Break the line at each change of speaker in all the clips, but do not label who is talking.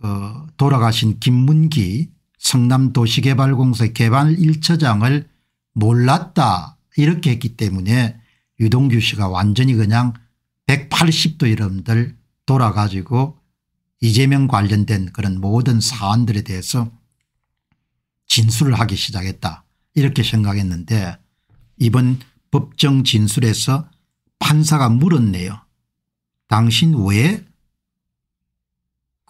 그 돌아가신 김문기 성남도시개발공사 개발 1처장을 몰랐다 이렇게 했기 때문에 유동규 씨가 완전히 그냥 180도 여러분들 돌아가지고 이재명 관련된 그런 모든 사안들에 대해서 진술을 하기 시작했다 이렇게 생각했는데 이번 법정 진술에서 판사가 물었네요. 당신 왜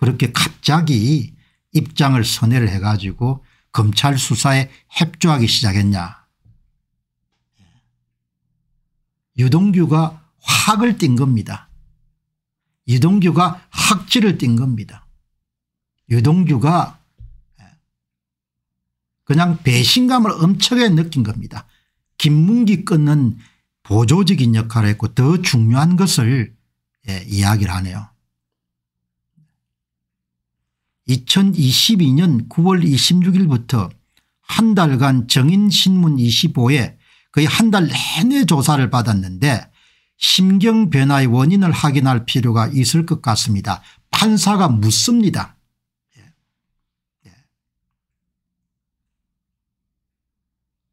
그렇게 갑자기 입장을 선회를 해 가지고 검찰 수사에 협조하기 시작했냐. 유동규가 확을 띈 겁니다. 유동규가 학지를 띈 겁니다. 유동규가 그냥 배신감을 엄청나게 느낀 겁니다. 김문기 건은 보조적인 역할을 했고 더 중요한 것을 예, 이야기를 하네요. 2022년 9월 26일부터 한 달간 정인신문 25에 거의 한 달 내내 조사를 받았는데 심경 변화의 원인을 확인할 필요가 있을 것 같습니다. 판사가 묻습니다. 예. 예.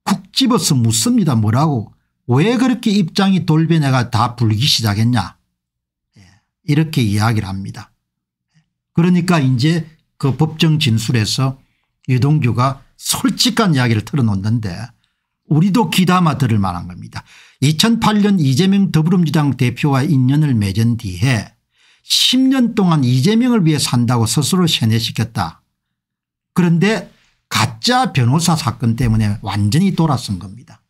국 집어서 묻습니다. 뭐라고 왜 그렇게 입장이 돌변해가 다 불기 시작했냐 예. 이렇게 이야기를 합니다. 그러니까 이제 그 법정 진술에서 유동규가 솔직한 이야기를 털어놓는데 우리도 귀담아 들을 만한 겁니다. 2008년 이재명 더불어민주당 대표와 인연을 맺은 뒤에 10년 동안 이재명을 위해 산다고 스스로 세뇌시켰다. 그런데 가짜 변호사 사건 때문에 완전히 돌아선 겁니다.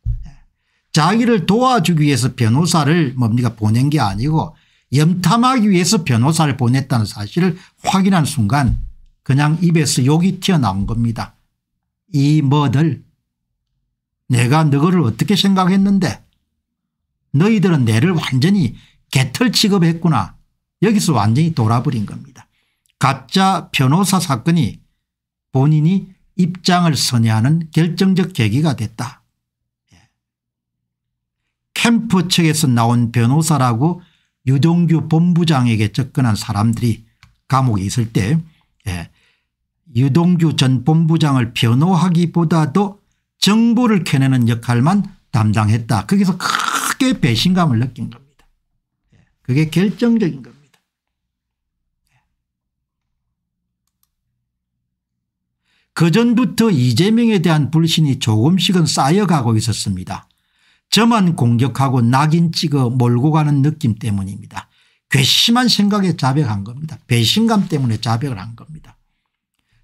자기를 도와주기 위해서 변호사를 뭡니까 보낸 게 아니고 염탐하기 위해서 변호사를 보냈다는 사실을 확인한 순간 그냥 입에서 욕이 튀어나온 겁니다. 이 뭐들 내가 너희를 어떻게 생각했는데 너희들은 내를 완전히 개털 취급했구나. 여기서 완전히 돌아버린 겁니다. 가짜 변호사 사건이 본인이 입장을 선회하는 결정적 계기가 됐다. 예. 캠프 측에서 나온 변호사라고 유동규 본부장에게 접근한 사람들이 감옥에 있을 때 예. 유동규 전 본부장을 변호하기보다도 정보를 캐내는 역할만 담당했다. 거기서 크게 배신감을 느낀 겁니다. 예, 그게 결정적인 겁니다. 그전부터 이재명에 대한 불신이 조금씩은 쌓여가고 있었습니다. 저만 공격하고 낙인 찍어 몰고 가는 느낌 때문입니다. 괘씸한 생각에 자백한 겁니다. 배신감 때문에 자백을 한 겁니다.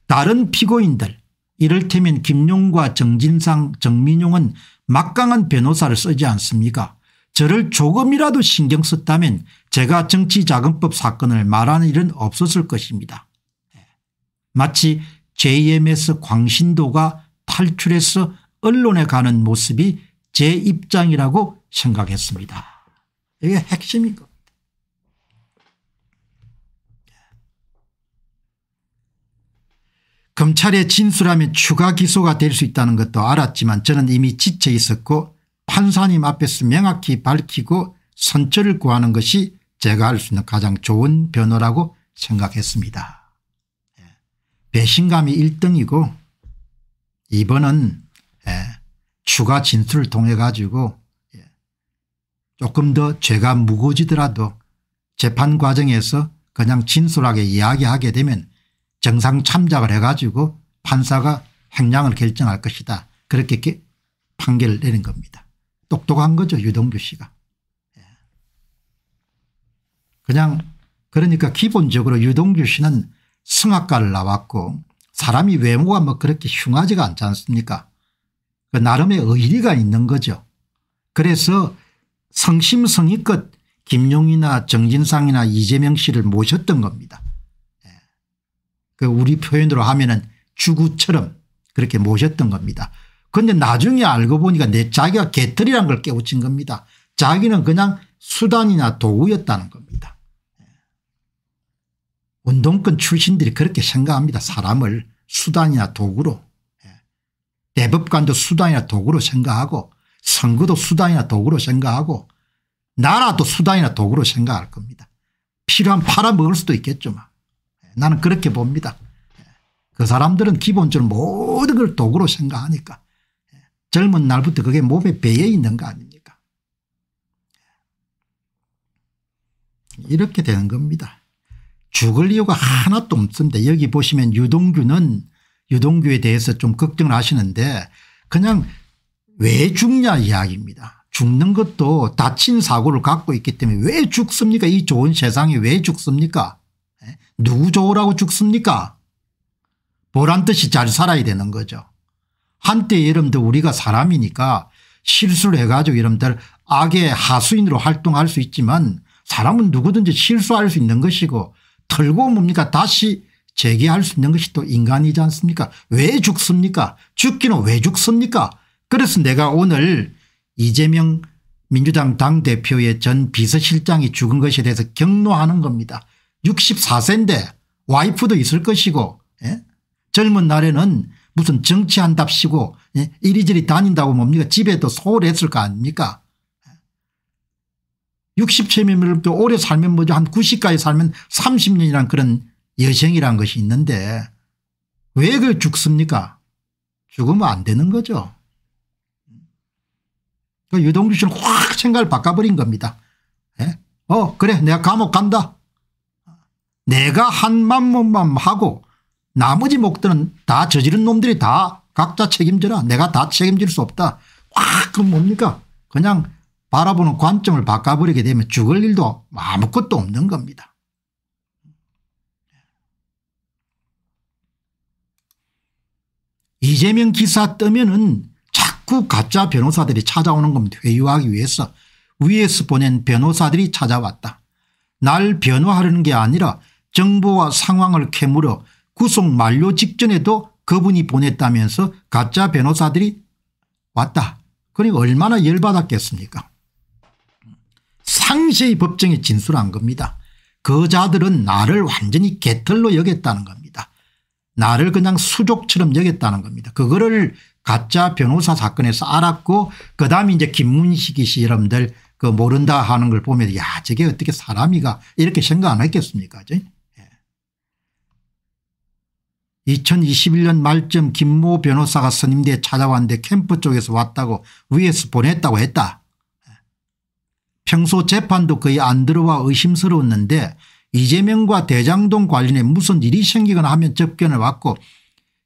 다른 피고인들 이를테면 김용과 정진상 정민용은 막강한 변호사를 쓰지 않습니까 저를 조금이라도 신경 썼다면 제가 정치자금법 사건을 말하는 일은 없었을 것입니다. 예. 마치 JMS 광신도가 탈출해서 언론에 가는 모습이 제 입장이라고 생각했습니다. 이게 핵심인 겁니다. 검찰에 진술하면 추가 기소가 될 수 있다는 것도 알았지만 저는 이미 지쳐 있었고 판사님 앞에서 명확히 밝히고 선처를 구하는 것이 제가 할 수 있는 가장 좋은 변호라고 생각했습니다. 예. 배신감이 1등이고 2번은 예. 추가 진술을 통해 가지고 예. 조금 더 죄가 무거워지더라도 재판 과정에서 그냥 진솔하게 이야기하게 되면 정상 참작을 해가지고 판사가 행량을 결정할 것이다. 그렇게 판결을 내린 겁니다. 똑똑한 거죠 유동규 씨가. 예. 그냥 그러니까 기본적으로 유동규 씨는 성악가를 나왔고 사람이 외모가 뭐 그렇게 흉하지가 않지 않습니까 그 나름의 의리가 있는 거죠. 그래서 성심성의껏 김용이나 정진상이나 이재명 씨를 모셨던 겁니다. 그 우리 표현으로 하면은 주구처럼 그렇게 모셨던 겁니다. 그런데 나중에 알고 보니까 내 자기가 개털이란 걸 깨우친 겁니다. 자기는 그냥 수단이나 도구였다는 겁니다. 예. 운동권 출신들이 그렇게 생각합니다. 사람을 수단이나 도구로. 예. 대법관도 수단이나 도구로 생각하고 선거도 수단이나 도구로 생각하고 나라도 수단이나 도구로 생각할 겁니다. 필요한 팔아먹을 수도 있겠지만 예. 나는 그렇게 봅니다. 그 사람들은 기본적으로 모든 걸 도구로 생각하니까 젊은 날부터 그게 몸에 배어 있는 거 아닙니까 이렇게 되는 겁니다. 죽을 이유가 하나도 없습니다. 여기 보시면 유동규는 유동규에 대해서 좀 걱정을 하시는데 그냥 왜 죽냐 이야기입니다. 죽는 것도 다친 사고를 갖고 있기 때문에 왜 죽습니까 이 좋은 세상에 왜 죽습니까 누구 좋으라고 죽습니까? 보란 듯이 잘 살아야 되는 거죠. 한때 여러분들 우리가 사람이니까 실수를 해가지고 여러분들 악의 하수인으로 활동할 수 있지만 사람은 누구든지 실수할 수 있는 것이고 털고 뭡니까? 다시 재개할 수 있는 것이 또 인간이지 않습니까? 왜 죽습니까? 죽기는 왜 죽습니까? 그래서 내가 오늘 이재명 민주당 당대표의 전 비서실장이 죽은 것에 대해서 경로하는 겁니다. 64세인데 와이프도 있을 것이고 예? 젊은 날에는 무슨 정치한답시고 예? 이리저리 다닌다고 뭡니까 집에도 소홀했을 거 아닙니까 60세면 또 오래 살면 뭐죠 한 90까지 살면 30년이란 그런 여생이란 것이 있는데 왜 그 죽습니까 죽으면 안 되는 거죠. 그 유동규 씨는 확 생각을 바꿔버린 겁니다. 예? 어 그래 내가 감옥 간다. 내가 한 맘몸맘 하고 나머지 목들은 다 저지른 놈들이 다 각자 책임져라. 내가 다 책임질 수 없다. 와, 그럼 뭡니까? 그냥 바라보는 관점을 바꿔버리게 되면 죽을 일도 아무것도 없는 겁니다. 이재명 기사 뜨면은 자꾸 가짜 변호사들이 찾아오는 겁니다. 회유하기 위해서 위에서 보낸 변호사들이 찾아왔다. 날 변호하려는 게 아니라 정보와 상황을 캐물어 구속 만료 직전에도 그분이 보냈다면서 가짜 변호사들이 왔다. 그러니까 얼마나 열받았겠습니까 상세히 법정에 진술한 겁니다. 그 자들은 나를 완전히 개털로 여겼다는 겁니다. 나를 그냥 수족처럼 여겼다는 겁니다. 그거를 가짜 변호사 사건에서 알았고 그다음에 이제 김문식이 씨 여러분들 그 모른다 하는 걸 보면 야 저게 어떻게 사람이가 이렇게 생각 안 했겠습니까 2021년 말쯤 김모 변호사가 선임대에 찾아왔는데 캠프 쪽에서 왔다고 위에서 보냈다고 했다. 평소 재판도 거의 안 들어와 의심스러웠는데 이재명과 대장동 관련해 무슨 일이 생기거나 하면 접견을 왔고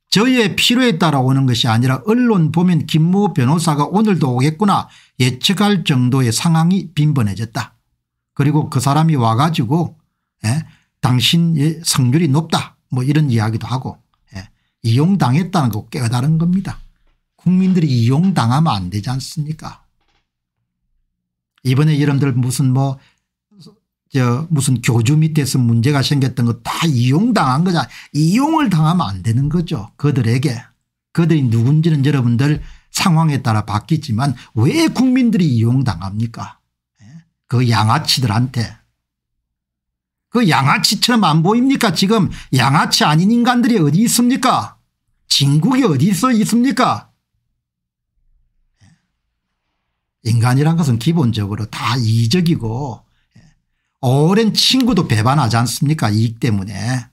저의 필요에 따라 오는 것이 아니라 언론 보면 김모 변호사가 오늘도 오겠구나 예측할 정도의 상황이 빈번해졌다. 그리고 그 사람이 와가지고 예, 당신의 성률이 높다 뭐 이런 이야기도 하고 이용당했다는 거 깨달은 겁니다. 국민들이 이용당하면 안 되지 않습니까 이번에 여러분들 무슨 뭐 저 무슨 교주 밑에서 문제가 생겼던 거 다 이용당한 거잖아. 이용을 당하면 안 되는 거죠. 그들에게. 그들이 누군지는 여러분들 상황에 따라 바뀌지만 왜 국민들이 이용당합니까 예? 그 양아치들한테 그 양아치처럼 안 보입니까? 지금 양아치 아닌 인간들이 어디 있습니까? 진국이 어디서 있습니까? 인간이란 것은 기본적으로 다 이적이고 오랜 친구도 배반하지 않습니까? 이익 때문에.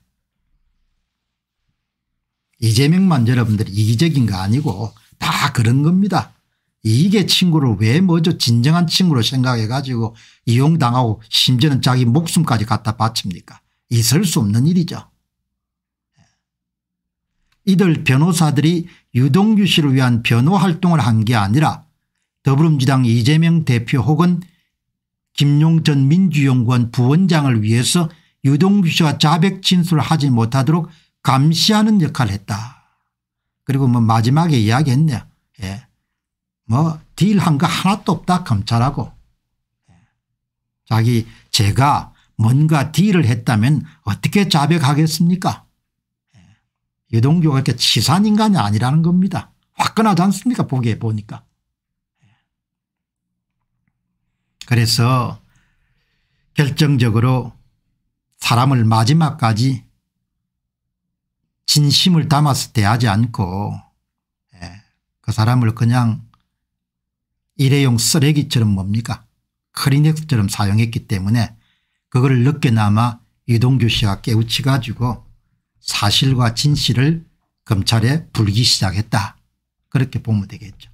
이재명만 여러분들이 이기적인 거 아니고 다 그런 겁니다. 이게 친구를 왜 먼저 진정한 친구로 생각해 가지고 이용당하고 심지어는 자기 목숨까지 갖다 바칩니까 있을 수 없는 일이죠. 이들 변호사들이 유동규 씨를 위한 변호 활동을 한 게 아니라 더불어민주당 이재명 대표 혹은 김용 전 민주연구원 부원장을 위해서 유동규 씨와 자백 진술을 하지 못하도록 감시하는 역할을 했다. 그리고 뭐 마지막에 이야기했네요. 예. 뭐 딜한 거 하나도 없다 검찰하고. 예. 자기 제가 뭔가 딜을 했다면 어떻게 자백하겠습니까 유동규가 이렇게 치사한 인간이 아니라는 겁니다. 화끈하지 않습니까 보기에 보니까. 그래서 결정적으로 사람을 마지막까지 진심을 담아서 대하지 않고 예, 그 사람을 그냥 일회용 쓰레기처럼 뭡니까 크리넥스처럼 사용했기 때문에 그걸 늦게나마 이동규 씨가 깨우치 가지고 사실과 진실을 검찰에 불기 시작했다. 그렇게 보면 되겠죠.